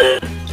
Yeah.